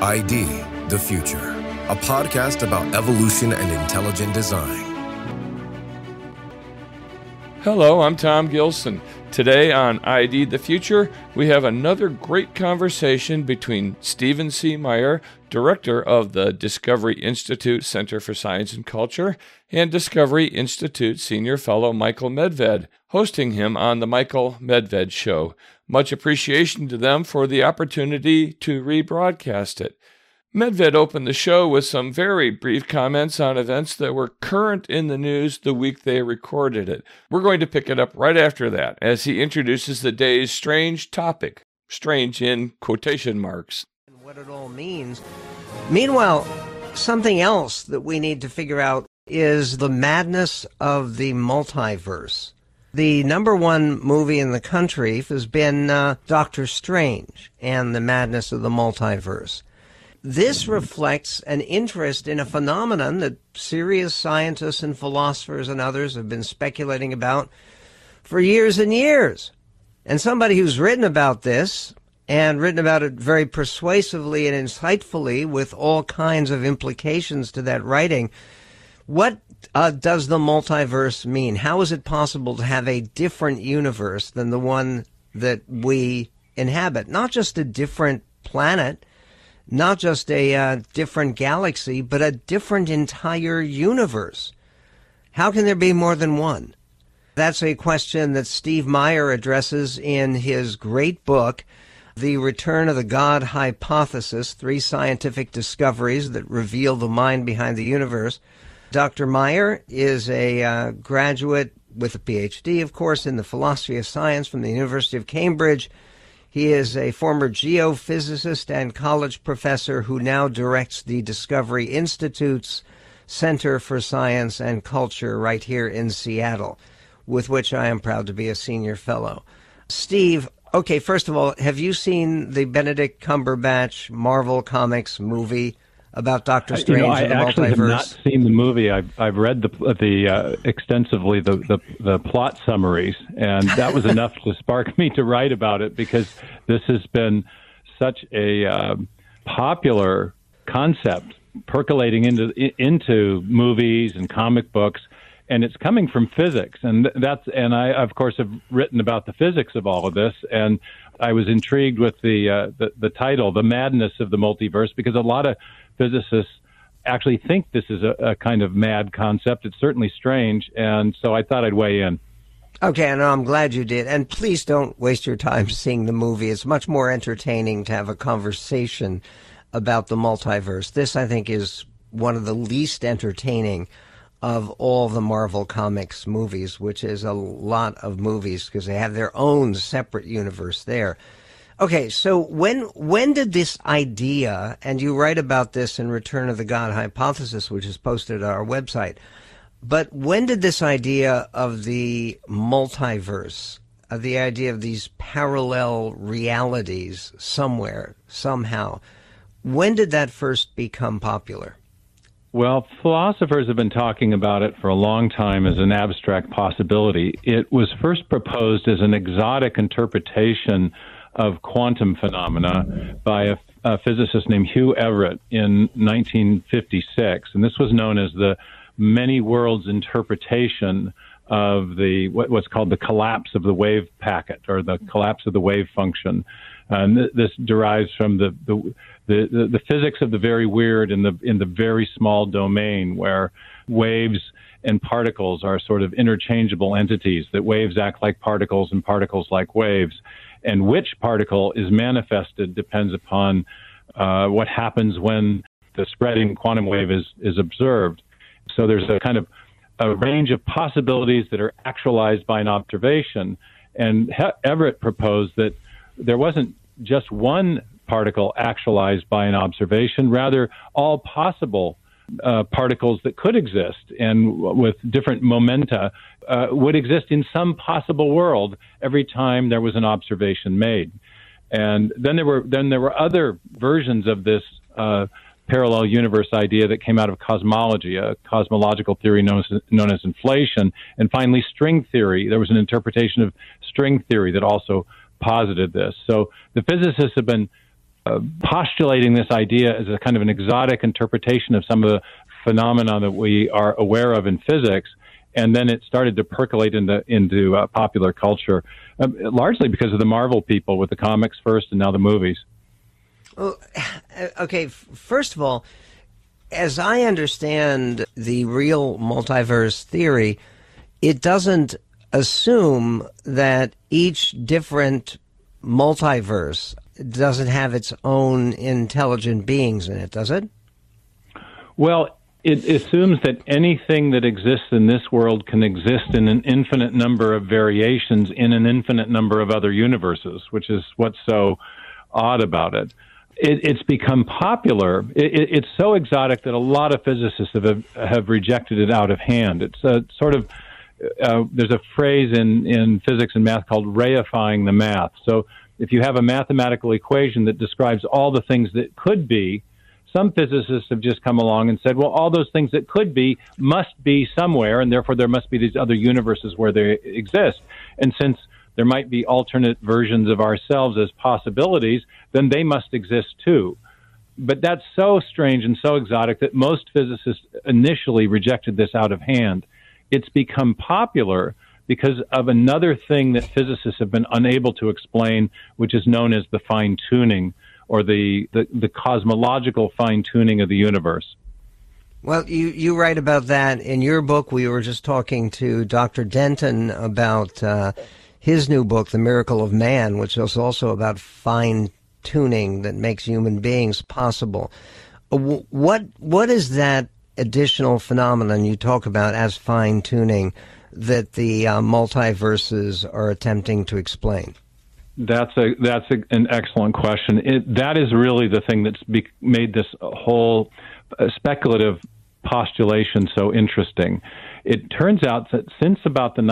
ID The Future, a podcast about evolution and intelligent design. Hello, I'm Tom Gilson. Today on ID the Future, we have another great conversation between Stephen C. Meyer, director of the Discovery Institute Center for Science and Culture, and Discovery Institute senior fellow Michael Medved, hosting him on The Michael Medved Show. Much appreciation to them for the opportunity to rebroadcast it. Medved opened the show with some very brief comments on events that were current in the news the week they recorded it. We're going to pick it up right after that as he introduces the day's strange topic, strange in quotation marks. What it all means. Meanwhile, something else that we need to figure out is the madness of the multiverse. The number one movie in the country has been uh, Doctor Strange and the madness of the multiverse. This reflects an interest in a phenomenon that serious scientists and philosophers and others have been speculating about for years and years. And somebody who's written about this and written about it very persuasively and insightfully with all kinds of implications to that writing. What uh, does the multiverse mean? How is it possible to have a different universe than the one that we inhabit? Not just a different planet, not just a uh, different galaxy, but a different entire universe. How can there be more than one? That's a question that Steve Meyer addresses in his great book, The Return of the God Hypothesis Three Scientific Discoveries That Reveal the Mind Behind the Universe. Dr. Meyer is a uh, graduate with a PhD, of course, in the philosophy of science from the University of Cambridge he is a former geophysicist and college professor who now directs the Discovery Institute's Center for Science and Culture right here in Seattle, with which I am proud to be a senior fellow. Steve, okay, first of all, have you seen the Benedict Cumberbatch Marvel Comics movie? About Doctor Strange. You know, I actually have not seen the movie. I've I've read the the uh, extensively the, the the plot summaries, and that was enough to spark me to write about it because this has been such a uh, popular concept percolating into into movies and comic books and it's coming from physics and that's and I of course have written about the physics of all of this and I was intrigued with the uh, the, the title the madness of the multiverse because a lot of physicists actually think this is a, a kind of mad concept. It's certainly strange, and so I thought I'd weigh in. Okay, and I'm glad you did. And please don't waste your time seeing the movie. It's much more entertaining to have a conversation about the multiverse. This, I think, is one of the least entertaining of all the Marvel Comics movies, which is a lot of movies because they have their own separate universe there. Okay, so when when did this idea, and you write about this in Return of the God Hypothesis, which is posted on our website, but when did this idea of the multiverse, of the idea of these parallel realities somewhere, somehow, when did that first become popular? Well, philosophers have been talking about it for a long time as an abstract possibility. It was first proposed as an exotic interpretation of quantum phenomena by a, a physicist named Hugh Everett in 1956, and this was known as the many worlds interpretation of the what, what's called the collapse of the wave packet or the collapse of the wave function. And th- this derives from the, the the, the physics of the very weird in the in the very small domain where waves and particles are sort of interchangeable entities that waves act like particles and particles like waves and which particle is manifested depends upon uh, what happens when the spreading quantum wave is, is observed. So there's a kind of a range of possibilities that are actualized by an observation. And he- Everett proposed that there wasn't just one particle actualized by an observation, rather, all possible uh, particles that could exist and with different momenta uh, would exist in some possible world every time there was an observation made. And then there were then there were other versions of this uh, parallel universe idea that came out of cosmology, a cosmological theory known as, known as inflation, and finally string theory. There was an interpretation of string theory that also posited this. So the physicists have been uh, postulating this idea as a kind of an exotic interpretation of some of the phenomena that we are aware of in physics. And then it started to percolate into into uh, popular culture, um, largely because of the Marvel people with the comics first, and now the movies. Okay. First of all, as I understand the real multiverse theory, it doesn't assume that each different multiverse doesn't have its own intelligent beings in it, does it? Well, it assumes that anything that exists in this world can exist in an infinite number of variations in an infinite number of other universes, which is what's so odd about it. It it's become popular. It, it's so exotic that a lot of physicists have have rejected it out of hand. It's a sort of uh, there's a phrase in, in physics and math called reifying the math. So if you have a mathematical equation that describes all the things that could be, some physicists have just come along and said, well, all those things that could be must be somewhere, and therefore there must be these other universes where they exist. And since there might be alternate versions of ourselves as possibilities, then they must exist too. But that's so strange and so exotic that most physicists initially rejected this out of hand it's become popular because of another thing that physicists have been unable to explain, which is known as the fine tuning or the, the, the cosmological fine tuning of the universe. Well, you, you write about that in your book. We were just talking to Dr. Denton about uh, his new book, The Miracle of Man, which is also about fine tuning that makes human beings possible. Uh, what what is that additional phenomenon you talk about as fine tuning that the uh, multiverses are attempting to explain? That's a that's a, an excellent question. It, that is really the thing that's be, made this whole uh, speculative postulation so interesting. It turns out that since about the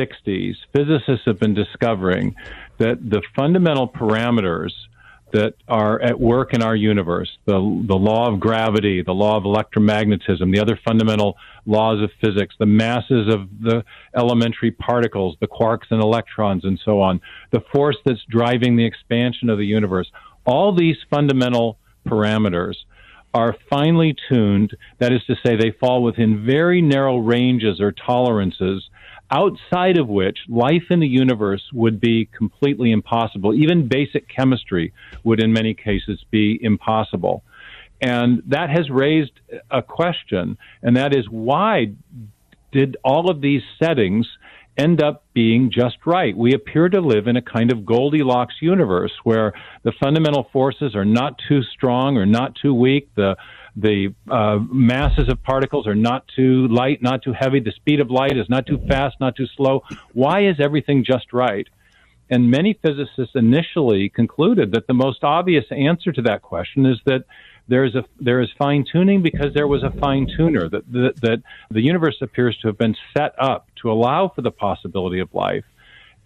1960s, physicists have been discovering that the fundamental parameters that are at work in our universe the, the law of gravity, the law of electromagnetism, the other fundamental laws of physics, the masses of the elementary particles, the quarks and electrons, and so on, the force that's driving the expansion of the universe. All these fundamental parameters are finely tuned. That is to say, they fall within very narrow ranges or tolerances outside of which life in the universe would be completely impossible. Even basic chemistry would, in many cases, be impossible. And that has raised a question, and that is why did all of these settings end up being just right? We appear to live in a kind of Goldilocks universe where the fundamental forces are not too strong or not too weak. The the uh, masses of particles are not too light, not too heavy. The speed of light is not too fast, not too slow. Why is everything just right? And many physicists initially concluded that the most obvious answer to that question is that there is a there is fine tuning because there was a fine tuner that, that that the universe appears to have been set up to allow for the possibility of life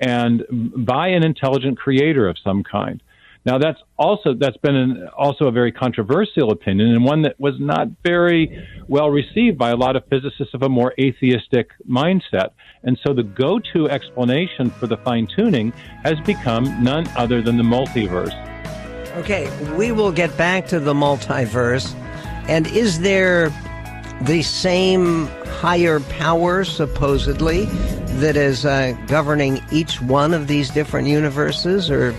and by an intelligent creator of some kind. Now that's also that's been an, also a very controversial opinion and one that was not very well received by a lot of physicists of a more atheistic mindset. And so the go-to explanation for the fine tuning has become none other than the multiverse. Okay, we will get back to the multiverse. And is there the same higher power, supposedly, that is uh, governing each one of these different universes, or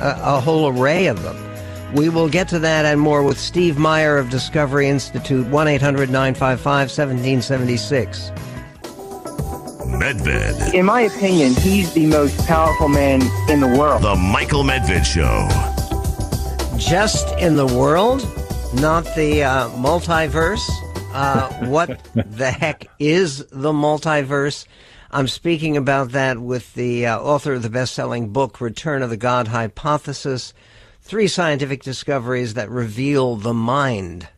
a, a whole array of them. We will get to that and more with Steve Meyer of Discovery Institute, 1 800 955 1776. Medved. In my opinion, he's the most powerful man in the world. The Michael Medved Show. Just in the world, not the uh, multiverse. Uh, what the heck is the multiverse? I'm speaking about that with the uh, author of the best selling book, Return of the God Hypothesis Three Scientific Discoveries That Reveal the Mind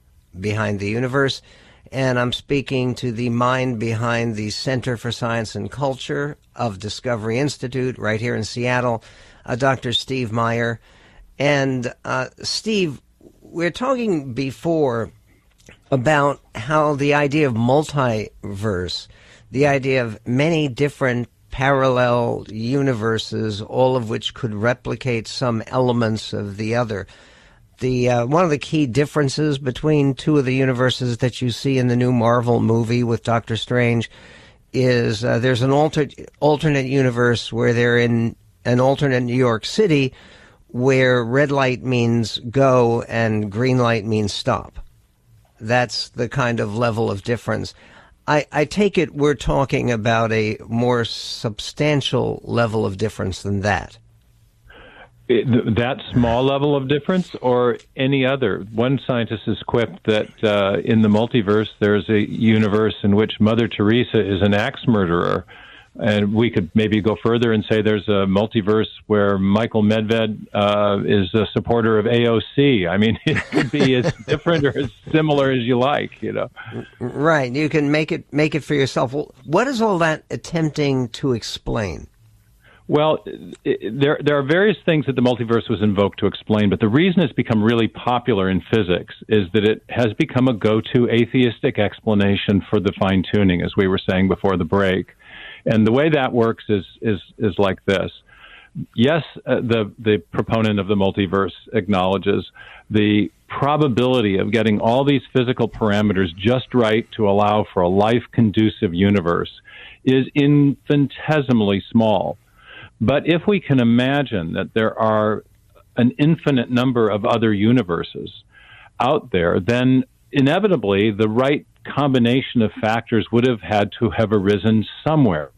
Behind the Universe. And I'm speaking to the mind behind the Center for Science and Culture of Discovery Institute right here in Seattle, uh, Dr. Steve Meyer. And uh, Steve, we're talking before about how the idea of multiverse the idea of many different parallel universes, all of which could replicate some elements of the other. The uh, one of the key differences between two of the universes that you see in the new Marvel movie with Doctor Strange is uh, there's an alter- alternate universe where they're in an alternate New York City where red light means go and green light means stop. That's the kind of level of difference. I, I take it we're talking about a more substantial level of difference than that. It, that small level of difference, or any other. One scientist has quipped that uh, in the multiverse, there's a universe in which Mother Teresa is an axe murderer. And we could maybe go further and say there's a multiverse where Michael Medved uh, is a supporter of AOC. I mean, it could be as different or as similar as you like, you know. Right. You can make it make it for yourself. Well, what is all that attempting to explain? Well, it, there there are various things that the multiverse was invoked to explain, but the reason it's become really popular in physics is that it has become a go-to atheistic explanation for the fine tuning, as we were saying before the break. And the way that works is is is like this. Yes, uh, the the proponent of the multiverse acknowledges the probability of getting all these physical parameters just right to allow for a life conducive universe is infinitesimally small. But if we can imagine that there are an infinite number of other universes out there, then inevitably the right combination of factors would have had to have arisen somewhere.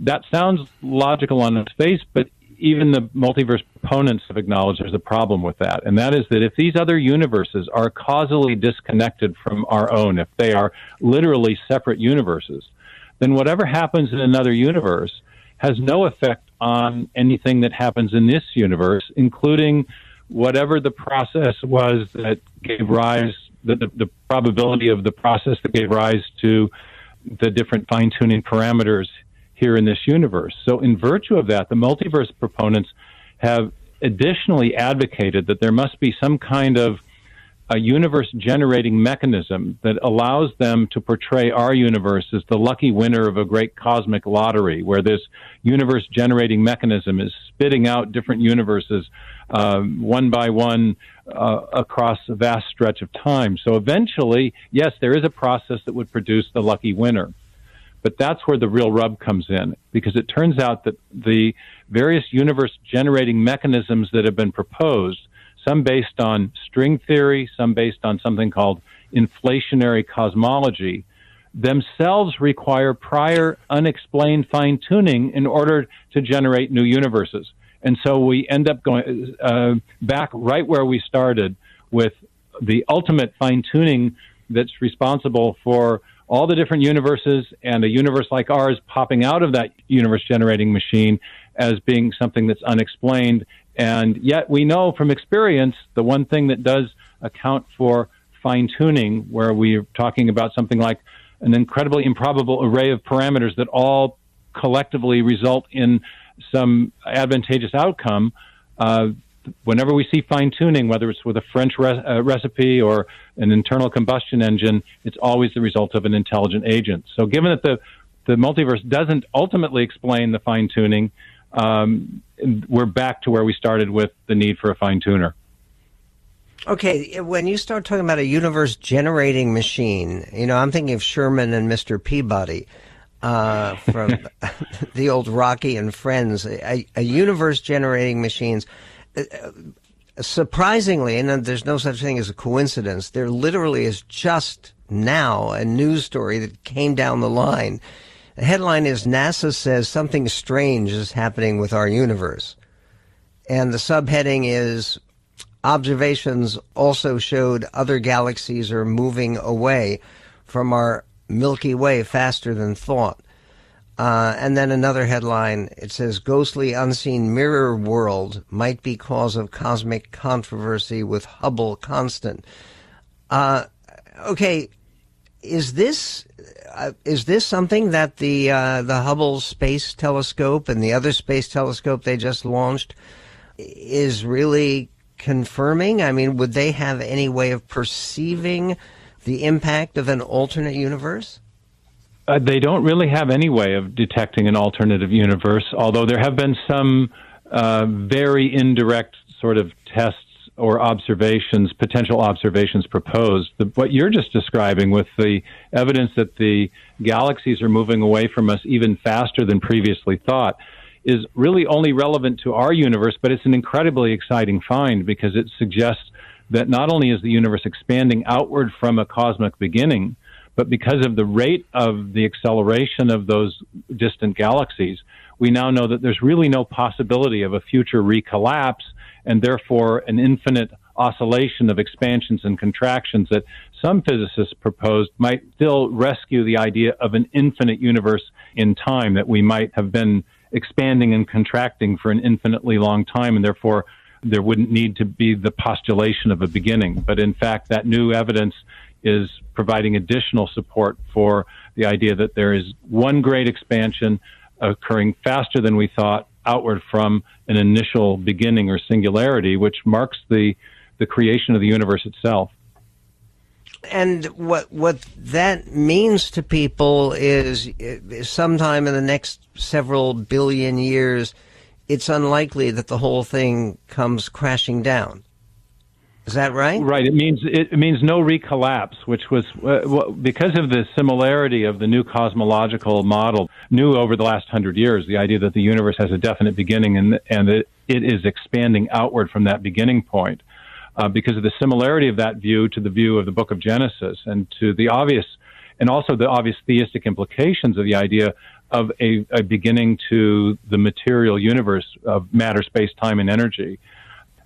That sounds logical on its face, but even the multiverse proponents have acknowledged there's a problem with that. And that is that if these other universes are causally disconnected from our own, if they are literally separate universes, then whatever happens in another universe has no effect on anything that happens in this universe, including whatever the process was that gave rise the, the, the probability of the process that gave rise to the different fine tuning parameters here in this universe. So, in virtue of that, the multiverse proponents have additionally advocated that there must be some kind of a universe generating mechanism that allows them to portray our universe as the lucky winner of a great cosmic lottery, where this universe generating mechanism is spitting out different universes um, one by one uh, across a vast stretch of time. So eventually, yes, there is a process that would produce the lucky winner. But that's where the real rub comes in, because it turns out that the various universe generating mechanisms that have been proposed, some based on string theory, some based on something called inflationary cosmology, themselves require prior unexplained fine tuning in order to generate new universes. And so we end up going uh, back right where we started with the ultimate fine tuning that's responsible for all the different universes and a universe like ours popping out of that universe generating machine as being something that's unexplained. And yet we know from experience the one thing that does account for fine tuning, where we're talking about something like an incredibly improbable array of parameters that all collectively result in some advantageous outcome, uh, whenever we see fine tuning, whether it's with a French re- uh, recipe or an internal combustion engine, it's always the result of an intelligent agent. So, given that the the multiverse doesn't ultimately explain the fine tuning, um, we're back to where we started with the need for a fine tuner. Okay, when you start talking about a universe generating machine, you know, I'm thinking of Sherman and Mr. Peabody uh, from the old Rocky and Friends, a, a universe generating machines. Uh, surprisingly, and there's no such thing as a coincidence, there literally is just now a news story that came down the line. The headline is NASA says something strange is happening with our universe. And the subheading is observations also showed other galaxies are moving away from our Milky Way faster than thought. Uh, and then another headline it says ghostly unseen mirror world might be cause of cosmic controversy with Hubble constant. Uh, okay, is this uh, is this something that the uh, the Hubble Space Telescope and the other space telescope they just launched is really confirming? I mean, would they have any way of perceiving? The impact of an alternate universe? Uh, they don't really have any way of detecting an alternative universe, although there have been some uh, very indirect sort of tests or observations, potential observations proposed. The, what you're just describing with the evidence that the galaxies are moving away from us even faster than previously thought is really only relevant to our universe, but it's an incredibly exciting find because it suggests that not only is the universe expanding outward from a cosmic beginning, but because of the rate of the acceleration of those distant galaxies, we now know that there's really no possibility of a future recollapse and therefore an infinite oscillation of expansions and contractions that some physicists proposed might still rescue the idea of an infinite universe in time, that we might have been expanding and contracting for an infinitely long time, and therefore there wouldn't need to be the postulation of a beginning. But in fact, that new evidence is providing additional support for the idea that there is one great expansion occurring faster than we thought outward from an initial beginning or singularity, which marks the, the creation of the universe itself. And what what that means to people is, is sometime in the next several billion years, it's unlikely that the whole thing comes crashing down. Is that right? Right. It means it means no recollapse, which was uh, because of the similarity of the new cosmological model, new over the last hundred years. The idea that the universe has a definite beginning and and it, it is expanding outward from that beginning point, uh, because of the similarity of that view to the view of the Book of Genesis and to the obvious, and also the obvious theistic implications of the idea of a, a beginning to the material universe of matter, space, time, and energy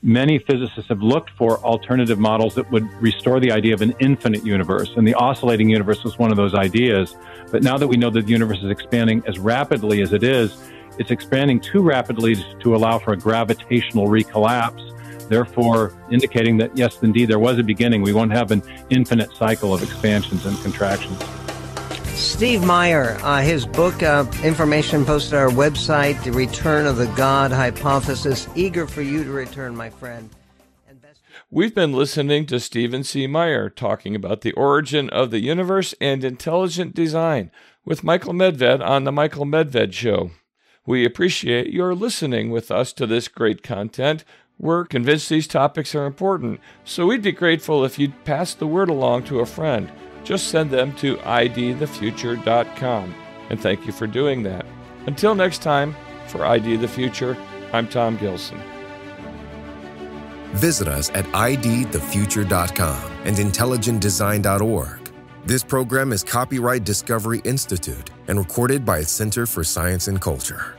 many physicists have looked for alternative models that would restore the idea of an infinite universe. And the oscillating universe was one of those ideas. But now that we know that the universe is expanding as rapidly as it is, it's expanding too rapidly to allow for a gravitational recollapse, therefore indicating that, yes, indeed, there was a beginning. We won't have an infinite cycle of expansions and contractions. Steve Meyer, uh, his book, uh, information posted our website, The Return of the God Hypothesis. Eager for you to return, my friend. We've been listening to Stephen C. Meyer talking about the origin of the universe and intelligent design with Michael Medved on The Michael Medved Show. We appreciate your listening with us to this great content. We're convinced these topics are important, so we'd be grateful if you'd pass the word along to a friend just send them to idthefuture.com. And thank you for doing that. Until next time, for ID the Future, I'm Tom Gilson. Visit us at idthefuture.com and intelligentdesign.org. This program is copyright Discovery Institute and recorded by its Center for Science and Culture.